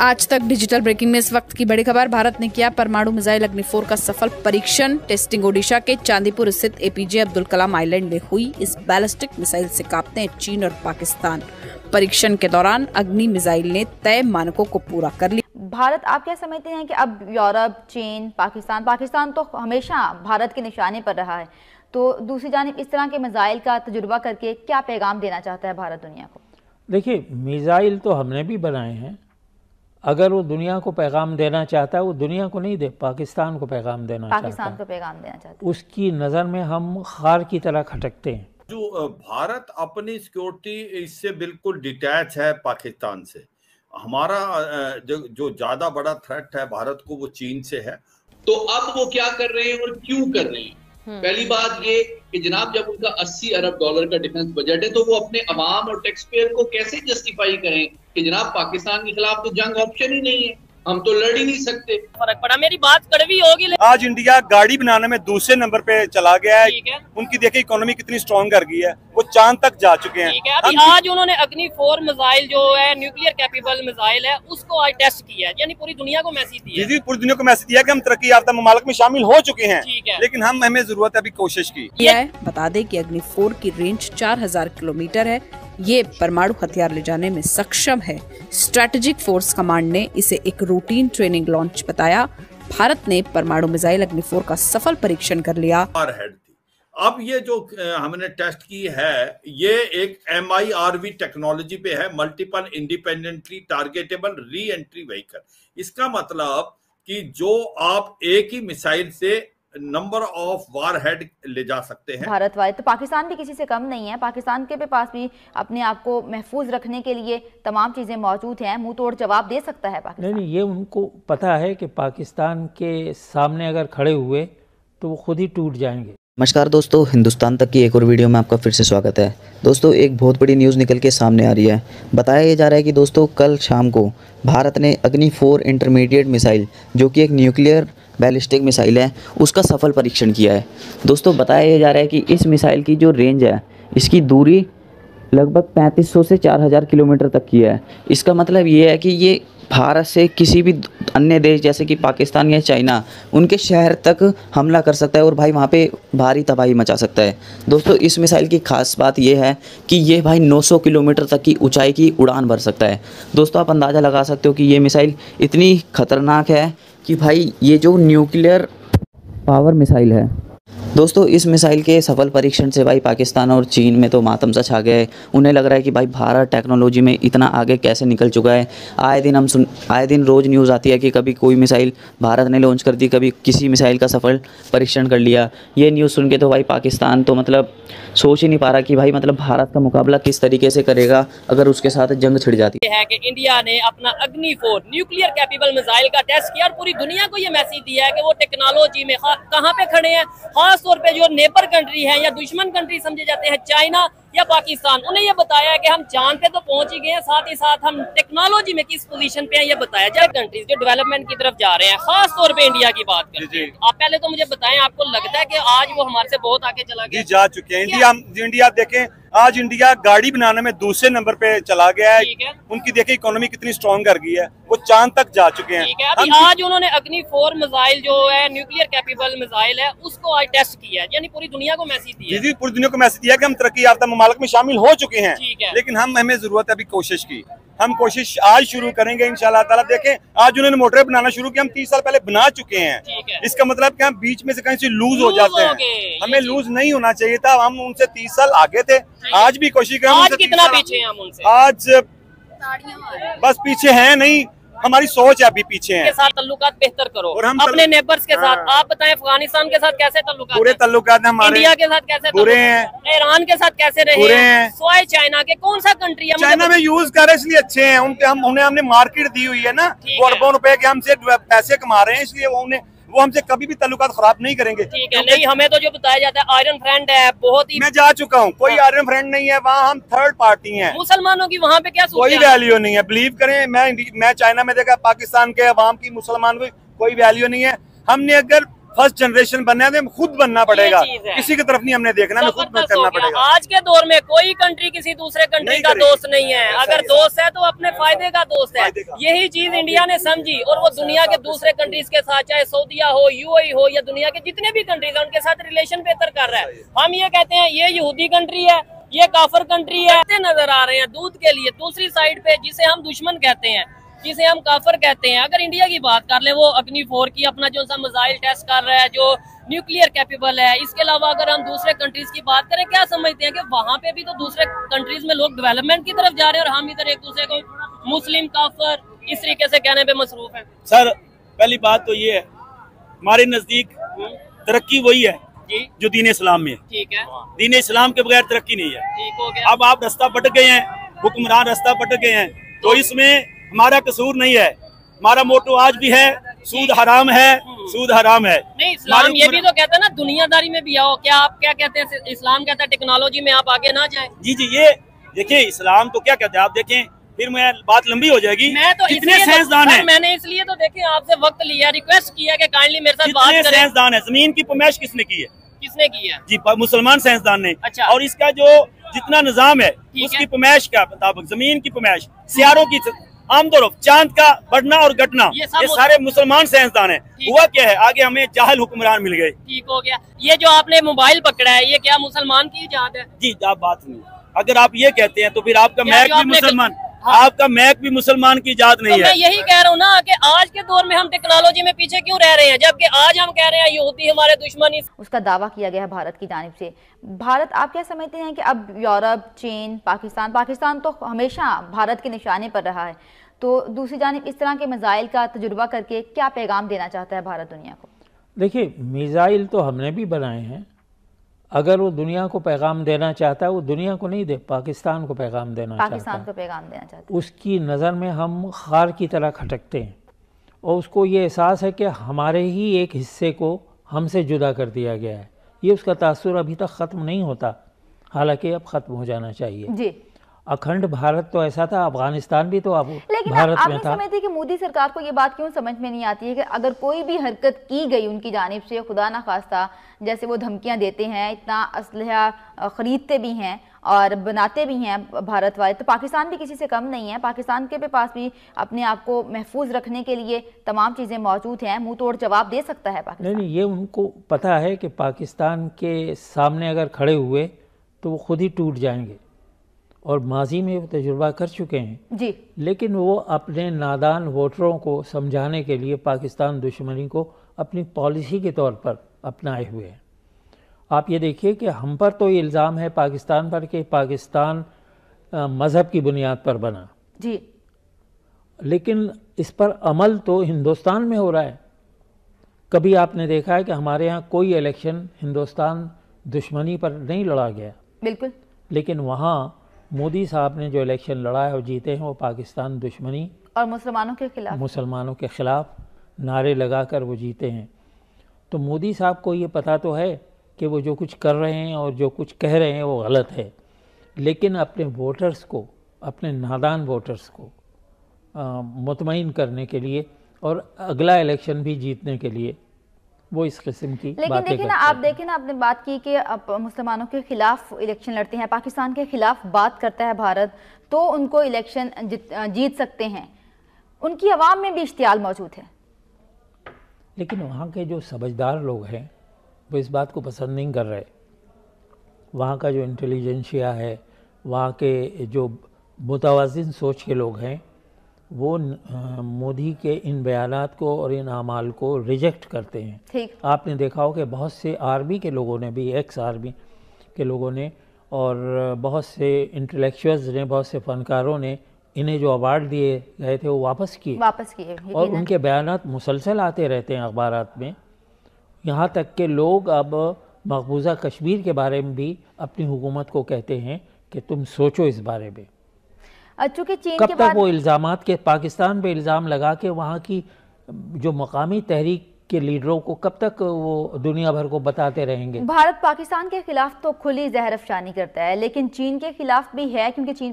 आज तक digital breaking में इस वक्त की बड़ी खबर भारत ने किया परमाणु मिसाइल अग्नि फोर का सफल परीक्षण। टेस्टिंग ओडिशा के चांदीपुर स्थित एपीजे अब्दुल कलाम आइलैंड में हुई इस बैलिस्टिक मिसाइल से कांपते हैं चीन और पाकिस्तान। परीक्षण के दौरान अग्नि मिसाइल ने तय मानकों को पूरा कर लिया। भारत आप क्या समझते हैं कि अब यूरोप चीन पाकिस्तान पाकिस्तान तो हमेशा भारत के निशाने पर रहा है। तो दूसरी जानब इस तरह के मिसाइल का तजुर्बा करके क्या पैगाम देना चाहता है भारत दुनिया को? देखिए मिसाइल तो हमने भी बनाए हैं अगर वो दुनिया को पैगाम देना चाहता है वो दुनिया को नहीं दे पाकिस्तान को पैगाम देना पाकिस्तान चाहता को पैगाम देना चाहता है। उसकी नज़र में हम खार की तरह खटकते हैं। जो भारत अपनी सिक्योरिटी इससे बिल्कुल डिटैच है पाकिस्तान से। हमारा जो जो ज़्यादा बड़ा थ्रेट है भारत को वो चीन से है। तो अब वो क्या कर रहे हैं और क्यों कर रहे हैं? पहली बात ये कि जनाब जब उनका 80 अरब डॉलर का डिफेंस बजट है तो वो अपने अवाम और टैक्स पेयर को कैसे जस्टिफाई करें? कि जनाब पाकिस्तान के खिलाफ तो जंग ऑप्शन ही नहीं है। हम तो लड़ ही नहीं सकते। फ़र्क पड़ा। मेरी बात कड़वी होगी आज इंडिया गाड़ी बनाने में दूसरे नंबर पे चला गया है। है। उनकी देखिए इकोनॉमी कितनी स्ट्रांग कर गई है। वो चाँद तक जा चुके हैं। ठीक है। अभी आज उन्होंने अग्नि फोर मिसाइल जो है न्यूक्लियर कैपेबल मिसाइल है उसको आज टेस्ट किया है। यानी पूरी दुनिया को मैसेज दिया है। जी पूरी दुनिया को मैसेज दिया कि हम तरक्की याफ्ता ममालक में शामिल हो चुके हैं। लेकिन हम हमें ज़रूरत है अभी कोशिश की। बता दें की अग्नि फोर की रेंज 4000 किलोमीटर है। ये परमाणु हथियार ले जाने में सक्षम है। स्ट्रेटेजिक फोर्स कमांड ने इसे एक रूटीन ट्रेनिंग लॉन्च बताया। भारत ने परमाणु मिसाइल अग्नि फोर का सफल परीक्षण कर लिया। अब ये जो हमने टेस्ट की है, ये एक M I R V technology पे है multiple independently targetable re entry vehicle इसका मतलब कि जो आप एक ही मिसाइल से नंबर ऑफ़ वार हेड ले जा सकते हैं। भारत वाले तो पाकिस्तान भी किसी से कम नहीं है। पाकिस्तान के भी पास भी अपने आप को महफूज रखने के लिए तमाम चीज़ें मौजूद हैं। मुँह तोड़ जवाब दे सकता है नहीं पाकिस्तान। नहीं ये उनको पता है कि पाकिस्तान के सामने अगर खड़े हुए तो वो खुद ही टूट जाएँगे। नमस्कार दोस्तों हिंदुस्तान तक की एक और वीडियो में आपका फिर से स्वागत है। दोस्तों एक बहुत बड़ी न्यूज़ निकल के सामने आ रही है। बताया ये जा रहा है कि दोस्तों कल शाम को भारत ने अग्नि फोर इंटरमीडिएट मिसाइल जो कि एक न्यूक्लियर बैलिस्टिक मिसाइल है, उसका सफल परीक्षण किया है। दोस्तों, बताया जा रहा है कि इस मिसाइल की जो रेंज है, इसकी दूरी लगभग 3500 से 4000 किलोमीटर तक की है। इसका मतलब ये है कि ये भारत से किसी भी अन्य देश, जैसे कि पाकिस्तान या चाइना, उनके शहर तक हमला कर सकता है और भाई वहाँ पे भारी तबाही मचा सकता है। दोस्तों, इस मिसाइल की खास बात यह है कि ये भाई 900 किलोमीटर तक की ऊंचाई की उड़ान भर सकता है। दोस्तों, आप अंदाज़ा लगा सकते हो कि ये मिसाइल इतनी खतरनाक है कि भाई ये जो न्यूक्लियर पावर मिसाइल है दोस्तों, इस मिसाइल के सफल परीक्षण से भाई पाकिस्तान और चीन में तो मातम सा छा गया है। उन्हें लग रहा है कि भाई भारत टेक्नोलॉजी में इतना आगे कैसे निकल चुका है। आए दिन हम सुन, आए दिन रोज़ न्यूज़ आती है कि कभी कोई मिसाइल भारत ने लॉन्च कर दी, कभी किसी मिसाइल का सफल परीक्षण कर लिया। ये न्यूज़ सुन के तो भाई पाकिस्तान तो मतलब सोच ही नहीं पा रहा कि भाई मतलब भारत का मुकाबला किस तरीके से करेगा, अगर उसके साथ जंग छिड़ जाती। है कि इंडिया ने अपना Agni four nuclear capable missile का टेस्ट किया और पूरी दुनिया को ये मैसेज दिया है कि वो टेक्नोलॉजी में कहाँ पे खड़े हैं। तौर पे जो नेबर कंट्री है या दुश्मन कंट्री समझे जाते हैं चाइना या पाकिस्तान उन्हें ये बताया कि हम चाँद पे तो पहुँच ही गए हैं साथ ही साथ हम टेक्नोलॉजी में किस पोजीशन पे हैं ये बताया जाए। कंट्रीज़ जो डेवलपमेंट की तरफ़ जा रहे हैं खास तौर पे इंडिया की बात करते हैं आप पहले तो मुझे बताएँ आपको लगता है कि आज वो हमारे से बहुत आगे चला गया? जा चुके हैं। इंडिया इंडिया देखें आज इंडिया गाड़ी बनाने में दूसरे नंबर पे चला गया है। उनकी देखे इकोनॉमी कितनी स्ट्रॉन्ग कर गई है। वो चाँद तक जा चुके हैं। ठीक है अभी आज उन्होंने अग्नि फोर मिसाइल जो है न्यूक्लियर कैपेबल मिसाइल है उसको आज टेस्ट किया है। यानी पूरी दुनिया को मैसेज दिया जी पूरी दुनिया को मैसेज दिया कि हम तरक्की याफ्ता ममालक में शामिल हो चुके हैं। है। लेकिन हम हमें ज़रूरत है अभी कोशिश की। हम कोशिश आज शुरू करेंगे इंशाल्लाह ताला। देखें आज उन्होंने मोटरें बनाना शुरू किया हम तीस साल पहले बना चुके हैं। है। इसका मतलब कि हम बीच में से कहीं से लूज हो जाते हैं। हमें लूज नहीं होना चाहिए था। हम उनसे तीस साल आगे थे। आज भी कोशिश करें आज कितना पीछे हैं हम उनसे? आज बस पीछे हैं नहीं। हमारी सोच है अभी पीछे है। साथ बेहतर करो। और हम अपने नेबर्स के साथ हाँ। आप बताएँ अफ़गानिस्तान के साथ कैसे तल्लुकात पूरे हैं? तल्लुकात हमारे। इंडिया के साथ कैसे बुरे हैं? ईरान के साथ कैसे रहे? हैं। सोए चाइना के कौन सा कंट्री है? चाइना में यूज़ कर रहे इसलिए अच्छे हैं। उनके हम उन्हें हमने मार्केट दी हुई है ना। वो अरबों रुपए के हमसे पैसे कमा रहे हैं इसलिए वो उन्हें वो हमसे कभी भी ताल्लुकात खराब नहीं करेंगे। ठीक है नहीं हमें तो जो बताया जाता है आयरन फ्रेंड है बहुत ही मैं जा चुका हूँ कोई आयरन फ्रेंड नहीं है वहाँ हम थर्ड पार्टी है। मुसलमानों की वहाँ पे क्या कोई है? वैल्यू नहीं है बिलीव करें मैं मैं चाइना में देखा पाकिस्तान के अवाम की मुसलमान की कोई वैल्यू नहीं है। हमने अगर फ़र्स्ट जनरेशन बनना है तो खुद बनना पड़ेगा। किसी की तरफ़ नहीं हमने देखना हमें खुद करना पड़ेगा। आज के दौर में कोई कंट्री किसी दूसरे कंट्री का दोस्त नहीं है। अगर दोस्त है तो अपने फ़ायदे का दोस्त है। यही चीज़ इंडिया ने समझी और वो दुनिया के दूसरे कंट्रीज़ के साथ चाहे सऊदिया हो यूएई हो या दुनिया के जितने भी कंट्रीज़ है उनके साथ रिलेशन बेहतर कर रहा है। हम ये कहते हैं ये यहूदी कंट्री है ये काफर कंट्री है। नज़र आ रहे हैं दूध के लिए दूसरी साइड पे जिसे हम दुश्मन कहते हैं। जिसे हम काफर कहते हैं। अगर इंडिया की बात कर ले वो अग्नि फोर की अपना जो सा मिसाइल टेस्ट कर रहा है जो न्यूक्लियर कैपेबल है इसके अलावा अगर हम दूसरे कंट्रीज़ की बात करें क्या समझते हैं कि वहाँ पे भी तो दूसरे कंट्रीज़ में लोग डेवलपमेंट की तरफ़ जा रहे हैं और हम इधर एक दूसरे को मुस्लिम काफर इस तरीके से कहने पे मसरूफ है? सर पहली बात तो ये है हमारे नज़दीक तरक्की वही है जी। जो दीन इस्लाम में है। ठीक है। दीन इस्लाम के बगैर तरक्की नहीं है। ठीक हो गया। अब आप रास्ता भटक गए हैं हुक्मरान रास्ता भटक गए हैं तो इसमें हमारा कसूर नहीं है। हमारा मोटो आज भी है सूद हराम है सूद हराम है। नहीं इस्लाम ये भी तो कहता है ना दुनियादारी में भी आओ। क्या आप क्या कहते हैं? इस्लाम कहता है टेक्नोलॉजी में आप आगे ना जाए। जी जी ये देखिए इस्लाम तो क्या कहते हैं? आप देखें फिर मैं बात लंबी हो जाएगी। मैं तो कितने तो- साइंसदान हैं? मैंने इसलिए तो देखे आपसे वक्त लिया रिक्वेस्ट किया कि काइंडली मेरे साथ बात करें। साइंसदान है? ज़मीन की पमैश किसने की है? किसने की है? जी मुसलमान साइंसदान ने। अच्छा। और इसका जो जितना निज़ाम है उसकी। पमैश का मुताबिक ज़मीन की पमैश सियारों की आमतौर चाँद का बढ़ना और घटना ये ये, सारे मुसलमान साइंसदान है। हुआ क्या है? आगे हमें जाहल हुक्मरान मिल गए। ठीक हो गया। ये जो आपने मोबाइल पकड़ा है ये क्या मुसलमान की इजाद है? जी आप बात नहीं अगर आप ये कहते हैं तो फिर आपका मैं भी मुसलमान। आपका मैक भी मुसलमान की इजाद तो नहीं मैं यही कह रहा हूँ ना कि आज के दौर में हम टेक्नोलॉजी में पीछे क्यों रह रहे हैं? जबकि आज हम कह रहे हैं यहूदी हमारे दुश्मन उसका दावा किया गया है भारत की जानिब से। भारत आप क्या समझते हैं कि अब यूरोप चीन पाकिस्तान पाकिस्तान तो हमेशा भारत के निशाने पर रहा है। तो दूसरी जानिब इस तरह के मिज़ाइल का तजुर्बा करके क्या पैगाम देना चाहता है भारत दुनिया को? देखिए मिज़ाइल तो हमने भी बनाए हैं। अगर वो दुनिया को पैगाम देना चाहता है वो दुनिया को नहीं दे पाकिस्तान को पैगाम देना चाहता पाकिस्तान चाहता को पैगाम देना चाहता उसकी नज़र में हम खार की तरह खटकते हैं और उसको ये एहसास है कि हमारे ही एक हिस्से को हमसे जुदा कर दिया गया है। ये उसका तासुर अभी तक ख़त्म नहीं होता हालाँकि अब ख़त्म हो जाना चाहिए। जी। अखंड भारत तो ऐसा था अफ़गानिस्तान भी तो अब लेकिन भारत आप में था। समझते कि मोदी सरकार को ये बात क्यों समझ में नहीं आती है कि अगर कोई भी हरकत की गई उनकी जानब से खुदा ना खास्ता जैसे वो धमकियाँ देते हैं इतना असलहा खरीदते भी हैं और बनाते भी हैं भारत वाले तो पाकिस्तान भी किसी से कम नहीं है। पाकिस्तान के भी पास भी अपने आप को महफूज रखने के लिए तमाम चीज़ें मौजूद हैं। मुँह तोड़ जवाब दे सकता है नहीं पाकिस्तान। नहीं ये उनको पता है कि पाकिस्तान के सामने अगर खड़े हुए तो वो खुद ही टूट जाएँगे। और माजी में वो तजुर्बा कर चुके हैं। जी। लेकिन वो अपने नादान वोटरों को समझाने के लिए पाकिस्तान दुश्मनी को अपनी पॉलिसी के तौर पर अपनाए हुए हैं। आप ये देखिए कि हम पर तो ये इल्ज़ाम है पाकिस्तान पर कि पाकिस्तान मज़हब की बुनियाद पर बना। जी। लेकिन इस पर अमल तो हिंदुस्तान में हो रहा है। कभी आपने देखा है कि हमारे यहाँ कोई इलेक्शन हिंदुस्तान दुश्मनी पर नहीं लड़ा गया। बिल्कुल। लेकिन वहाँ मोदी साहब ने जो इलेक्शन लड़ा है और जीते हैं वो पाकिस्तान दुश्मनी और मुसलमानों के खिलाफ। मुसलमानों के ख़िलाफ़ नारे लगाकर वो जीते हैं। तो मोदी साहब को ये पता तो है कि वो जो कुछ कर रहे हैं और जो कुछ कह रहे हैं वो गलत है। लेकिन अपने वोटर्स को अपने नादान वोटर्स को आ, मुतमईन करने के लिए और अगला इलेक्शन भी जीतने के लिए वो इस किस्म की लेकिन देखिए ना आप देखिए ना आपने बात की कि अब मुसलमानों के खिलाफ इलेक्शन लड़ते हैं पाकिस्तान के खिलाफ बात करता है भारत तो उनको इलेक्शन जीत जीत सकते हैं। उनकी आवाम में भी इश्तियाल मौजूद है। लेकिन वहाँ के जो समझदार लोग हैं वो इस बात को पसंद नहीं कर रहे। वहाँ का जो इंटेलिजेंशिया है वहाँ के जो मुतवाजन सोच के लोग हैं वो मोदी के इन बयानात को और इन अमाल को रिजेक्ट करते हैं। ठीक। आपने देखा हो कि बहुत से आर्मी के लोगों ने भी एक्स आर्मी के लोगों ने और बहुत से इंटेलेक्चुअल्स ने बहुत से फनकारों ने इन्हें जो अवार्ड दिए गए थे वो वापस किए। वापस किए और उनके बयान मुसलसल आते रहते हैं अखबार में। यहाँ तक के लोग अब मकबूजा कश्मीर के बारे में भी अपनी हुकूमत को कहते हैं कि तुम सोचो इस बारे में। चूँकि चीन कब के तक वो इल्ज़ाम के पाकिस्तान पे इल्ज़ाम लगा के वहाँ की जो मकामी तहरीक के लीडरों को कब तक वो दुनिया भर को बताते रहेंगे? भारत पाकिस्तान के खिलाफ तो खुली जहर अफशानी करता है लेकिन चीन के खिलाफ भी है क्योंकि चीन